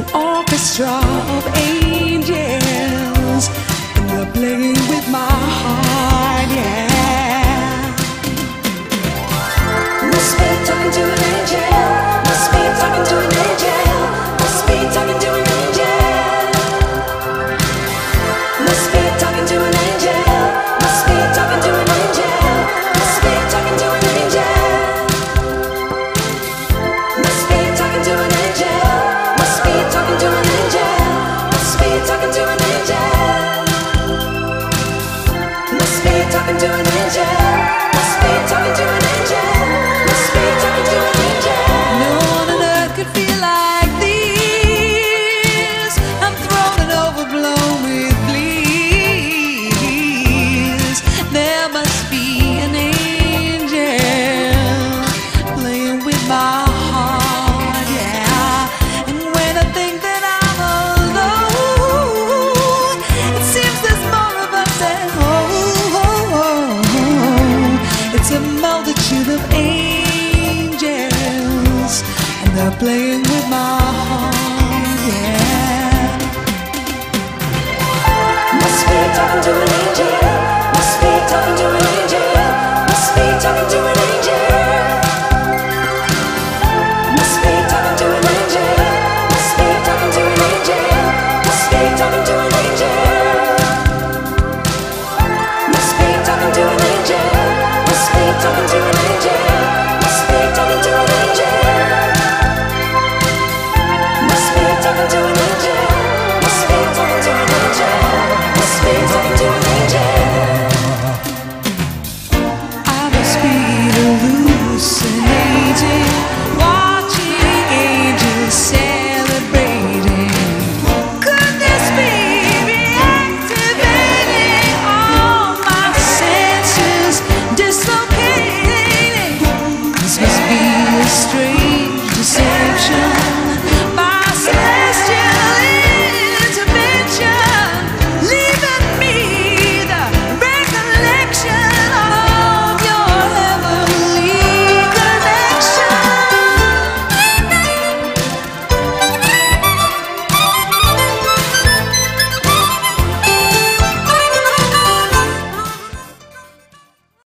an orchestra of Playing with my heart, yeah. Must be talking to an angel. Must be talking to an angel. Must be talking to an angel.